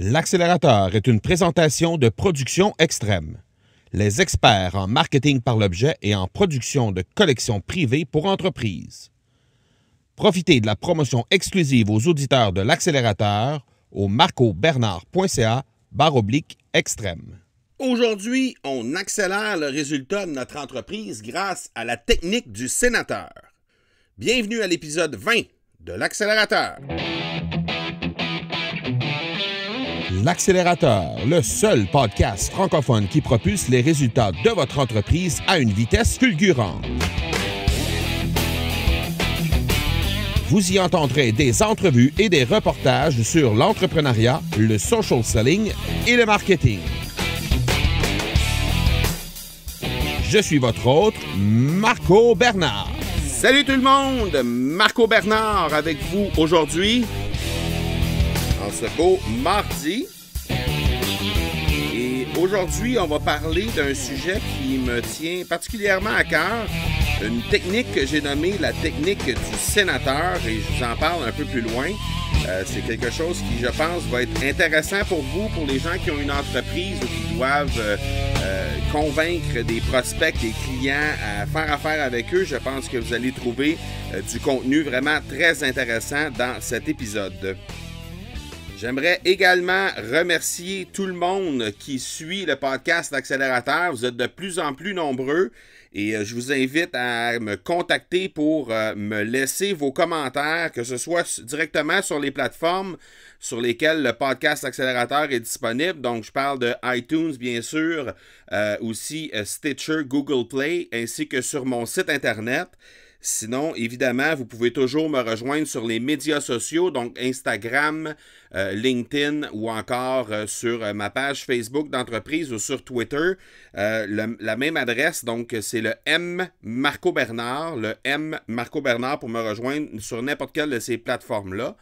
L'accélérateur est une présentation de production extrême. Les experts en marketing par l'objet et en production de collections privées pour entreprises. Profitez de la promotion exclusive aux auditeurs de l'accélérateur au marcobernard.ca barre oblique extrême. Aujourd'hui, on accélère le résultat de notre entreprise grâce à la technique du sénateur. Bienvenue à l'épisode 20 de l'accélérateur. L'accélérateur, le seul podcast francophone qui propulse les résultats de votre entreprise à une vitesse fulgurante. Vous y entendrez des entrevues et des reportages sur l'entrepreneuriat, le social selling et le marketing. Je suis votre hôte, Marco Bernard. Salut tout le monde, Marco Bernard avec vous aujourd'hui en ce beau mardi. Aujourd'hui, on va parler d'un sujet qui me tient particulièrement à cœur, une technique que j'ai nommée la technique du sénateur et je vous en parle un peu plus loin. Euh, c'est quelque chose qui, je pense, va être intéressant pour vous, pour les gens qui ont une entreprise ou qui doivent euh, euh, convaincre des prospects, des clients à faire affaire avec eux. Je pense que vous allez trouver du contenu vraiment très intéressant dans cet épisode. J'aimerais également remercier tout le monde qui suit le podcast Accélérateur. Vous êtes de plus en plus nombreux et euh, je vous invite à me contacter pour euh, me laisser vos commentaires, que ce soit directement sur les plateformes sur lesquelles le podcast Accélérateur est disponible. Donc, je parle de iTunes, bien sûr, euh, aussi Stitcher, Google Play, ainsi que sur mon site Internet. Sinon, évidemment, vous pouvez toujours me rejoindre sur les médias sociaux, donc Instagram, euh, LinkedIn ou encore euh, sur euh, ma page Facebook d'entreprise ou sur Twitter. la même adresse, donc c'est le M Marco Bernard, le M Marco Bernard pour me rejoindre sur n'importe quelle de ces plateformes-là.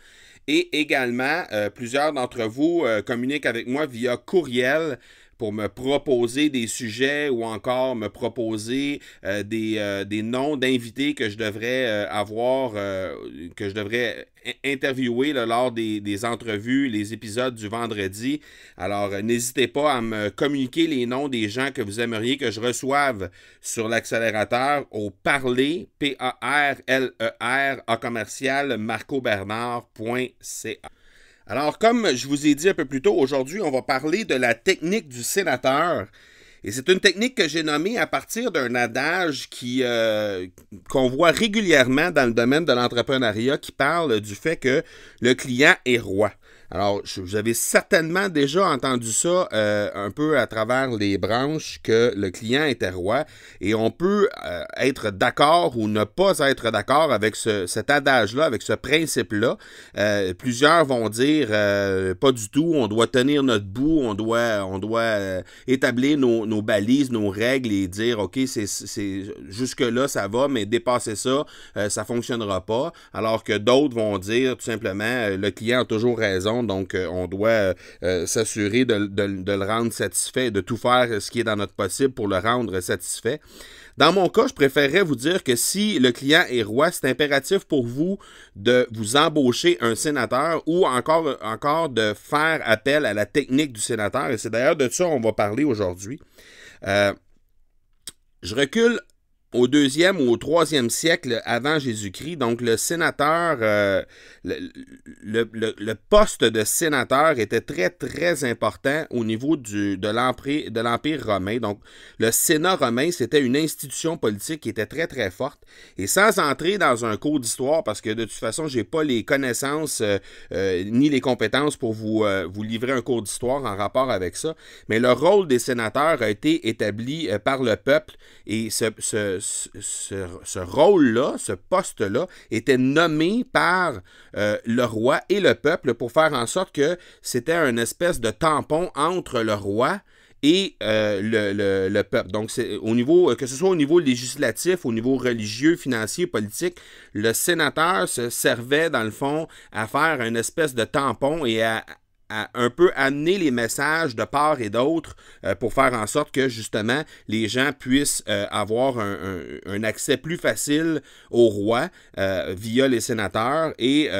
Et également, plusieurs d'entre vous communiquent avec moi via courriel pour me proposer des sujets ou encore me proposer euh, des, euh, des, noms d'invités que je devrais euh, avoir, que je devrais interviewer lors des, des, entrevues, les épisodes du vendredi. Alors, n'hésitez pas à me communiquer les noms des gens que vous aimeriez que je reçoive sur l'accélérateur au parler, P-A-R-L-E-R, à commercial, marcobernard.ca. Alors, comme je vous ai dit un peu plus tôt, aujourd'hui, on va parler de la technique du sénateur. Et c'est une technique que j'ai nommée à partir d'un adage qui euh, qu'on voit régulièrement dans le domaine de l'entrepreneuriat qui parle du fait que le client est roi. Alors, vous avez certainement déjà entendu ça euh, un peu à travers les branches que le client était roi et on peut euh, être d'accord ou ne pas être d'accord avec cet adage-là, avec ce principe-là. Euh, plusieurs vont dire pas du tout, on doit tenir notre bout, on doit, on doit établir nos, nos, balises, nos règles et dire OK, c'est jusque-là ça va, mais dépasser ça, ça fonctionnera pas. Alors que d'autres vont dire tout simplement le client a toujours raison donc euh, on doit euh, euh, s'assurer de, le rendre satisfait, de tout faire ce qui est dans notre possible pour le rendre satisfait. Dans mon cas, je préférerais vous dire que si le client est roi, c'est impératif pour vous de vous embaucher un sénateur ou encore, encore de faire appel à la technique du sénateur. Et c'est d'ailleurs de ça qu'on va parler aujourd'hui. je recule au deuxième ou au troisième siècle avant Jésus-Christ. Donc le sénateur, euh, le, poste de sénateur était très très important au niveau de l'empire romain. Donc le Sénat romain, c'était une institution politique qui était très très forte. Et sans entrer dans un cours d'histoire, parce que de toute façon, j'ai pas les connaissances euh, euh, ni les compétences pour vous, vous livrer un cours d'histoire en rapport avec ça, mais le rôle des sénateurs a été établi par le peuple et ce ce, rôle-là, ce poste-là, était nommé par euh, le roi et le peuple pour faire en sorte que c'était un espèce de tampon entre le roi et euh, le, peuple. Donc, au niveau, que ce soit au niveau législatif, au niveau religieux, financier, politique, le sénateur se servait, dans le fond, à faire une espèce de tampon et à à un peu amener les messages de part et d'autre euh, pour faire en sorte que justement les gens puissent euh, avoir un, accès plus facile au roi euh, via les sénateurs et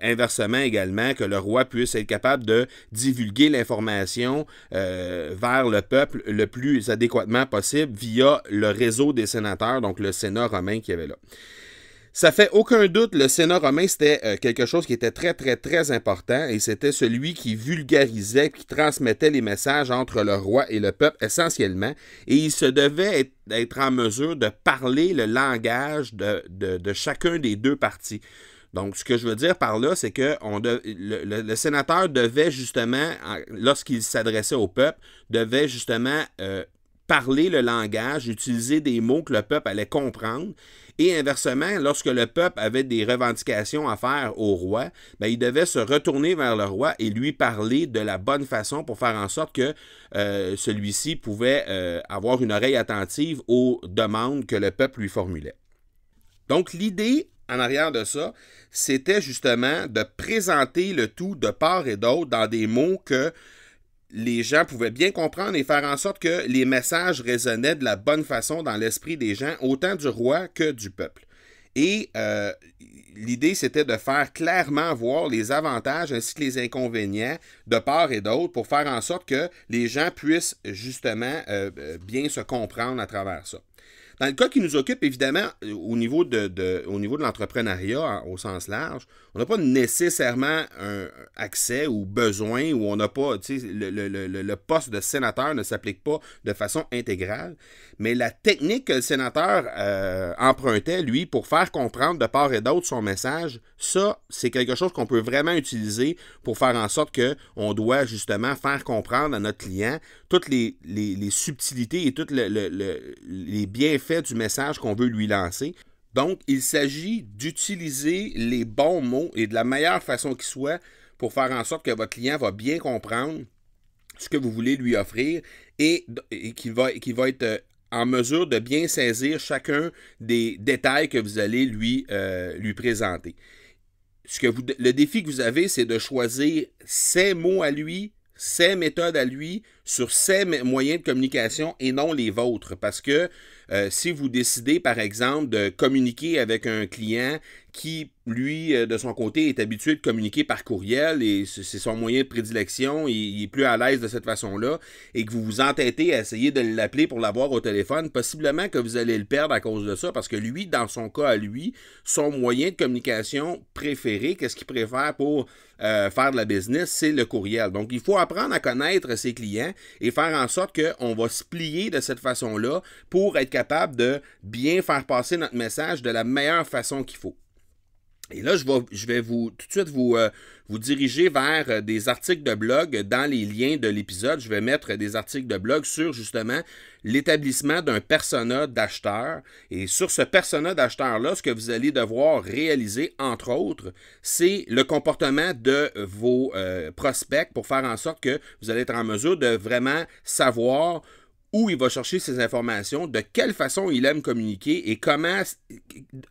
inversement également que le roi puisse être capable de divulguer l'information vers le peuple le plus adéquatement possible via le réseau des sénateurs, donc le Sénat romain qui avait là. Ça fait aucun doute, le Sénat romain, c'était euh, quelque chose qui était très, très, très important et c'était celui qui vulgarisait, qui transmettait les messages entre le roi et le peuple essentiellement. Et il se devait être, en mesure de parler le langage de, chacun des deux partis. Donc, ce que je veux dire par là, c'est que le, sénateur devait justement, lorsqu'il s'adressait au peuple, devait justement euh, parler le langage, utiliser des mots que le peuple allait comprendre. Et inversement, lorsque le peuple avait des revendications à faire au roi, ben, il devait se retourner vers le roi et lui parler de la bonne façon pour faire en sorte que euh, celui-ci pouvait euh, avoir une oreille attentive aux demandes que le peuple lui formulait. Donc l'idée en arrière de ça, c'était justement de présenter le tout de part et d'autre dans des mots que les gens pouvaient bien comprendre et faire en sorte que les messages résonnaient de la bonne façon dans l'esprit des gens, autant du roi que du peuple. Et euh, l'idée, c'était de faire clairement voir les avantages ainsi que les inconvénients de part et d'autre pour faire en sorte que les gens puissent justement euh, euh, bien se comprendre à travers ça. Dans le cas qui nous occupe, évidemment, au niveau de, de l'entrepreneuriat au sens large, on n'a pas nécessairement un accès ou besoin ou on n'a pas, tu sais, le, le, poste de sénateur ne s'applique pas de façon intégrale. Mais la technique que le sénateur euh, empruntait, lui, pour faire comprendre de part et d'autre son message, ça, c'est quelque chose qu'on peut vraiment utiliser pour faire en sorte qu'on doit justement faire comprendre à notre client toutes les, subtilités et tous les bienfaits du message qu'on veut lui lancer. Donc, il s'agit d'utiliser les bons mots et de la meilleure façon qui soit pour faire en sorte que votre client va bien comprendre ce que vous voulez lui offrir et, qu'il va, être euh, en mesure de bien saisir chacun des détails que vous allez lui, euh, présenter. Le défi que vous avez, c'est de choisir ses mots à lui, ses méthodes à lui, sur ses moyens de communication et non les vôtres. Parce que si vous décidez, par exemple, de communiquer avec un client qui, lui, euh, de son côté, est habitué de communiquer par courriel et c'est son moyen de prédilection, il, est plus à l'aise de cette façon-là, et que vous vous entêtez à essayer de l'appeler pour l'avoir au téléphone, possiblement que vous allez le perdre à cause de ça, parce que lui, dans son cas à lui, son moyen de communication préféré, qu'est-ce qu'il préfère pour euh, faire de la business, c'est le courriel. Donc, il faut apprendre à connaître ses clients et faire en sorte qu'on va se plier de cette façon-là pour être capable de bien faire passer notre message de la meilleure façon qu'il faut. Et là, je vais, vous tout de suite vous, euh, vous diriger vers euh, des articles de blog dans les liens de l'épisode. Je vais mettre des articles de blog sur justement l'établissement d'un persona d'acheteur. Et sur ce persona d'acheteur-là, ce que vous allez devoir réaliser, entre autres, c'est le comportement de vos euh, prospects pour faire en sorte que vous allez être en mesure de vraiment savoir où il va chercher ces informations, de quelle façon il aime communiquer et comment,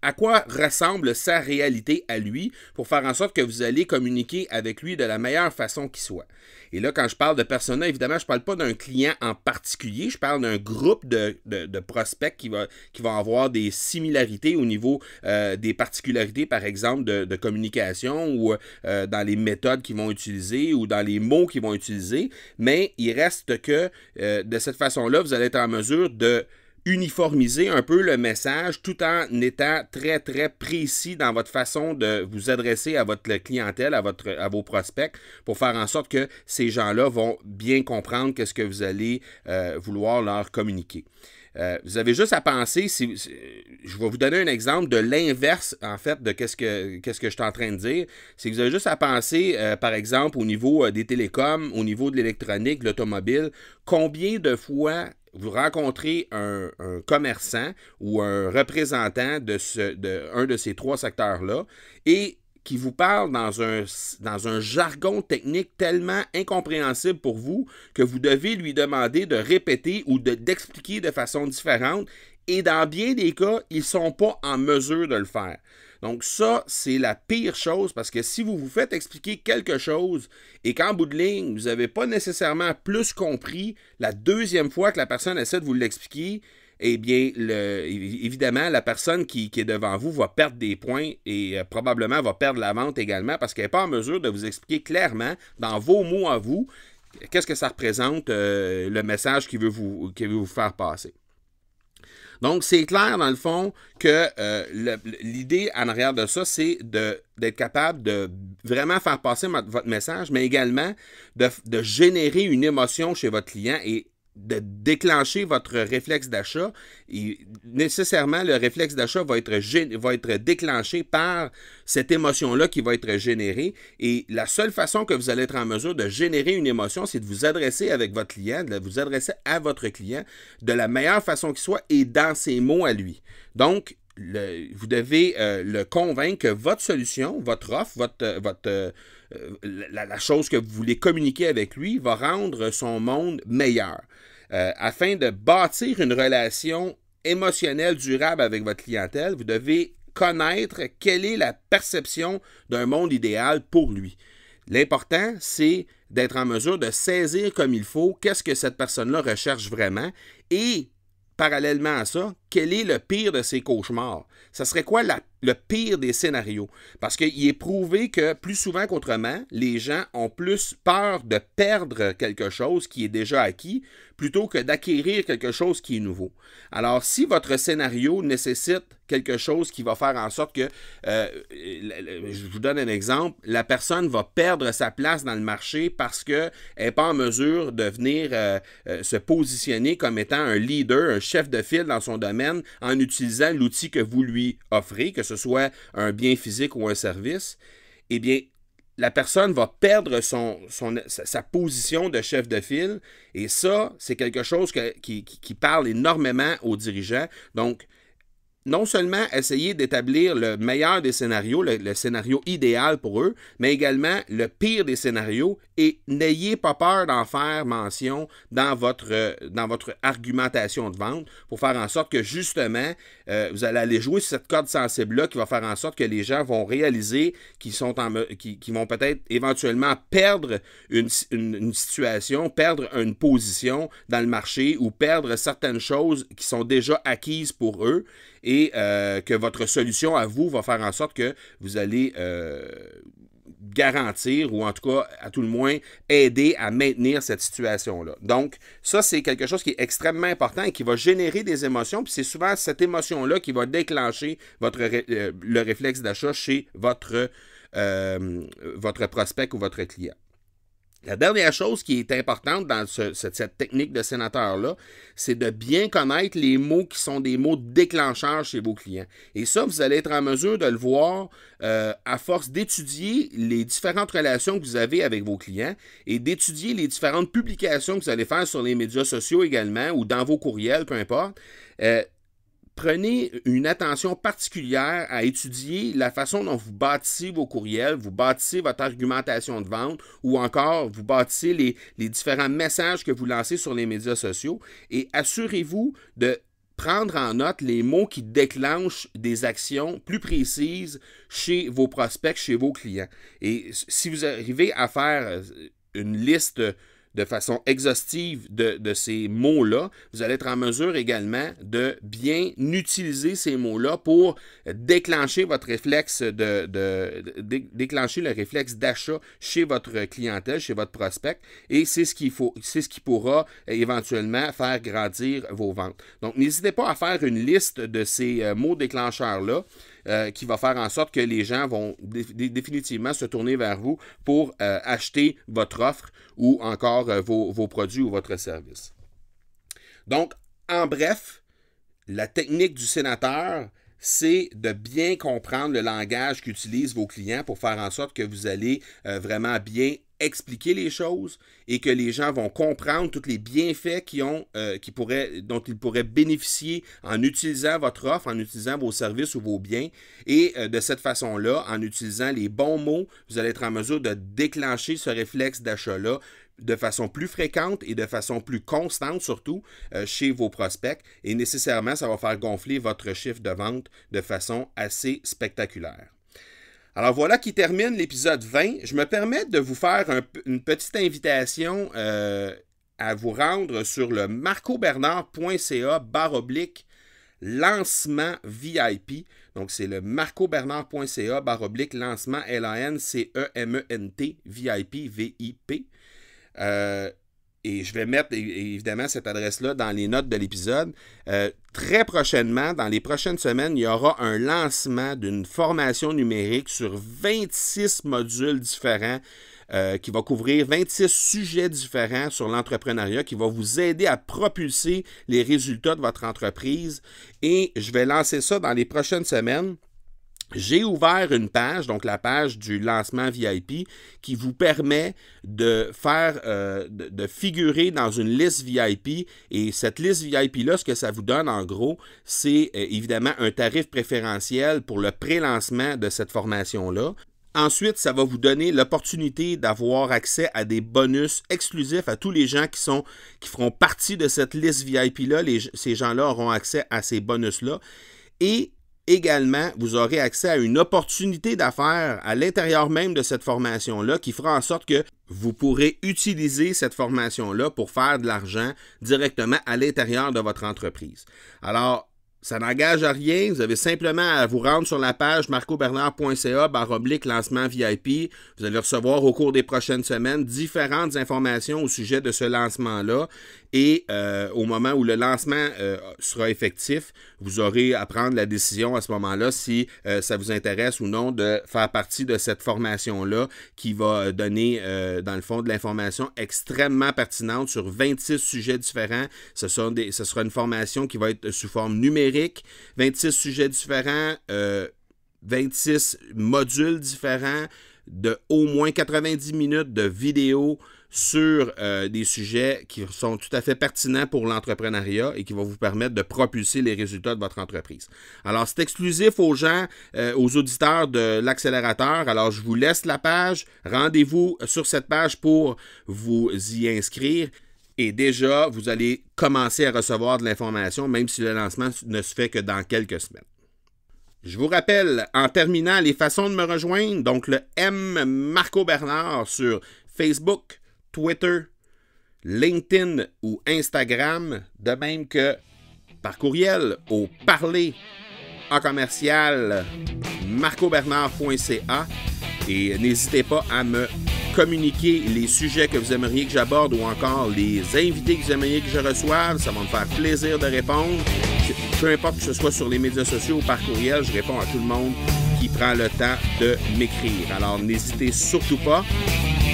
à quoi ressemble sa réalité à lui pour faire en sorte que vous allez communiquer avec lui de la meilleure façon qui soit. Et là, quand je parle de persona, évidemment, je ne parle pas d'un client en particulier, je parle d'un groupe de, prospects qui va, qui avoir des similarités au niveau euh, des particularités, par exemple, de, communication ou euh, dans les méthodes qu'ils vont utiliser ou dans les mots qu'ils vont utiliser. Mais il reste que euh, de cette façon-là, vous allez être en mesure de uniformiser un peu le message tout en étant très, très précis dans votre façon de vous adresser à votre clientèle, à, vos prospects, pour faire en sorte que ces gens-là vont bien comprendre qu'est-ce que vous allez euh, vouloir leur communiquer. Euh, vous avez juste à penser, si, je vais vous donner un exemple de l'inverse, en fait, de qu'est-ce que, qu'est-ce que je suis en train de dire. C'est que vous avez juste à penser, euh, par exemple, au niveau des télécoms, au niveau de l'électronique, de l'automobile, combien de fois vous rencontrez un, commerçant ou un représentant de, ce, de de ces trois secteurs-là et qui vous parle dans un, jargon technique tellement incompréhensible pour vous que vous devez lui demander de répéter ou d'expliquer de façon différente. Et dans bien des cas, ils ne sont pas en mesure de le faire. Donc ça, c'est la pire chose parce que si vous vous faites expliquer quelque chose et qu'en bout de ligne, vous n'avez pas nécessairement plus compris la deuxième fois que la personne essaie de vous l'expliquer, eh bien, évidemment, la personne qui, est devant vous va perdre des points et euh, probablement va perdre la vente également parce qu'elle n'est pas en mesure de vous expliquer clairement, dans vos mots à vous, qu'est-ce que ça représente euh, le message qu'il veut, vous, faire passer. Donc, c'est clair, dans le fond, que euh, l'idée en arrière de ça, c'est d'être capable de vraiment faire passer votre message, mais également de, de, générer une émotion chez votre client. Et de déclencher votre réflexe d'achat, nécessairement, le réflexe d'achat va être, va être déclenché par cette émotion-là qui va être générée. Et la seule façon que vous allez être en mesure de générer une émotion, c'est de vous adresser avec votre client, de vous adresser à votre client de la meilleure façon qui soit et dans ses mots à lui. Donc, vous devez euh, le convaincre que votre solution, votre offre, votre, votre, euh, la, chose que vous voulez communiquer avec lui va rendre son monde meilleur. Euh, afin de bâtir une relation émotionnelle durable avec votre clientèle, vous devez connaître quelle est la perception d'un monde idéal pour lui. L'important, c'est d'être en mesure de saisir comme il faut qu'est-ce que cette personne-là recherche vraiment et parallèlement à ça, quel est le pire de ses cauchemars? Ça serait quoi le pire des scénarios? Parce qu'il est prouvé que plus souvent qu'autrement, les gens ont plus peur de perdre quelque chose qui est déjà acquis plutôt que d'acquérir quelque chose qui est nouveau. Alors, si votre scénario nécessite quelque chose qui va faire en sorte que, euh, je vous donne un exemple, la personne va perdre sa place dans le marché parce qu'elle n'est pas en mesure de venir euh, euh, se positionner comme étant un leader, un chef de file dans son domaine en utilisant l'outil que vous lui offrez, que ce soit un bien physique ou un service, eh bien, la personne va perdre sa, position de chef de file. Et ça, c'est quelque chose qui, qui, parle énormément aux dirigeants. Donc, non seulement essayer d'établir le meilleur des scénarios, le, scénario idéal pour eux, mais également le pire des scénarios et n'ayez pas peur d'en faire mention dans votre, dans votre argumentation de vente pour faire en sorte que justement, euh, vous allez aller jouer sur cette corde sensible-là qui va faire en sorte que les gens vont réaliser qu'ils sont en, vont peut-être éventuellement perdre une, une situation, perdre une position dans le marché ou perdre certaines choses qui sont déjà acquises pour eux et euh, que votre solution à vous va faire en sorte que vous allez euh, garantir ou en tout cas, à tout le moins, aider à maintenir cette situation-là. Donc, ça, c'est quelque chose qui est extrêmement important et qui va générer des émotions. Puis c'est souvent cette émotion-là qui va déclencher votre, euh, le réflexe d'achat chez votre, votre prospect ou votre client. La dernière chose qui est importante dans cette, technique de sénateur-là, c'est de bien connaître les mots qui sont des mots déclencheurs chez vos clients. Et ça, vous allez être en mesure de le voir euh, à force d'étudier les différentes relations que vous avez avec vos clients et d'étudier les différentes publications que vous allez faire sur les médias sociaux également ou dans vos courriels, peu importe. Euh, prenez une attention particulière à étudier la façon dont vous bâtissez vos courriels, vous bâtissez votre argumentation de vente ou encore vous bâtissez les, différents messages que vous lancez sur les médias sociaux et assurez-vous de prendre en note les mots qui déclenchent des actions plus précises chez vos prospects, chez vos clients. Et si vous arrivez à faire une liste de façon exhaustive de, ces mots-là, vous allez être en mesure également de bien utiliser ces mots-là pour déclencher votre réflexe de, déclencher le réflexe d'achat chez votre clientèle, chez votre prospect, et c'est ce qu'il faut, c'est ce qui pourra éventuellement faire grandir vos ventes. Donc, n'hésitez pas à faire une liste de ces euh, mots déclencheurs-là. Euh, qui va faire en sorte que les gens vont définitivement se tourner vers vous pour euh, acheter votre offre ou encore euh, vos, vos produits ou votre service. Donc, en bref, la technique du sénateur, c'est de bien comprendre le langage qu'utilisent vos clients pour faire en sorte que vous allez vraiment bien expliquer les choses et que les gens vont comprendre tous les bienfaits euh, dont ils pourraient bénéficier en utilisant votre offre, en utilisant vos services ou vos biens. Et euh, de cette façon-là, en utilisant les bons mots, vous allez être en mesure de déclencher ce réflexe d'achat-là de façon plus fréquente et de façon plus constante surtout euh, chez vos prospects et nécessairement ça va faire gonfler votre chiffre de vente de façon assez spectaculaire. Alors voilà qui termine l'épisode 20. Je me permets de vous faire une petite invitation euh, à vous rendre sur le marcobernard.ca barre lancement VIP. Donc c'est le marcobernard.ca barre oblique lancement L-A-N-C-E-M-E-N-T VIP V-I-P. Euh, et je vais mettre évidemment cette adresse-là dans les notes de l'épisode. Euh, très prochainement, dans les prochaines semaines, il y aura un lancement d'une formation numérique sur 26 modules différents euh, qui va couvrir 26 sujets différents sur l'entrepreneuriat, qui va vous aider à propulser les résultats de votre entreprise. Et je vais lancer ça dans les prochaines semaines j'ai ouvert une page, donc la page du lancement VIP, qui vous permet de faire, euh, de, figurer dans une liste VIP. Et cette liste VIP-là, ce que ça vous donne en gros, c'est euh, évidemment un tarif préférentiel pour le pré-lancement de cette formation-là. Ensuite, ça va vous donner l'opportunité d'avoir accès à des bonus exclusifs à tous les gens qui sont qui feront partie de cette liste VIP-là. Ces gens-là auront accès à ces bonus-là. Et Également, vous aurez accès à une opportunité d'affaires à l'intérieur même de cette formation-là qui fera en sorte que vous pourrez utiliser cette formation-là pour faire de l'argent directement à l'intérieur de votre entreprise. Alors, ça n'engage à rien. Vous avez simplement à vous rendre sur la page marcobernard.ca oblique lancement VIP. Vous allez recevoir au cours des prochaines semaines différentes informations au sujet de ce lancement-là. Et euh, au moment où le lancement euh, sera effectif, vous aurez à prendre la décision à ce moment-là si euh, ça vous intéresse ou non de faire partie de cette formation-là qui va donner, dans le fond, de l'information extrêmement pertinente sur 26 sujets différents. Ce, sera une formation qui va être sous forme numérique, 26 sujets différents, 26 modules différents de au moins 90 minutes de vidéos sur euh, des sujets qui sont tout à fait pertinents pour l'entrepreneuriat et qui vont vous permettre de propulser les résultats de votre entreprise. Alors, c'est exclusif aux gens, euh, aux auditeurs de l'accélérateur. Alors, je vous laisse la page. Rendez-vous sur cette page pour vous y inscrire. Et déjà, vous allez commencer à recevoir de l'information, même si le lancement ne se fait que dans quelques semaines. Je vous rappelle, en terminant, les façons de me rejoindre. Donc, le M Marco Bernard sur Facebook, Twitter, LinkedIn ou Instagram, de même que par courriel au parler en commercial marcobernard.ca et n'hésitez pas à me communiquer les sujets que vous aimeriez que j'aborde ou encore les invités que vous aimeriez que je reçoive. Ça va me faire plaisir de répondre. Peu importe que ce soit sur les médias sociaux ou par courriel, je réponds à tout le monde qui prend le temps de m'écrire. Alors n'hésitez surtout pas.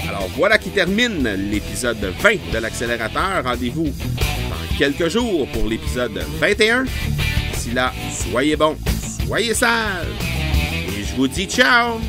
Alors voilà qui termine l'épisode 20 de l'accélérateur. Rendez-vous dans quelques jours pour l'épisode 21. D'ici là, soyez bons, soyez sages. Et je vous dis ciao!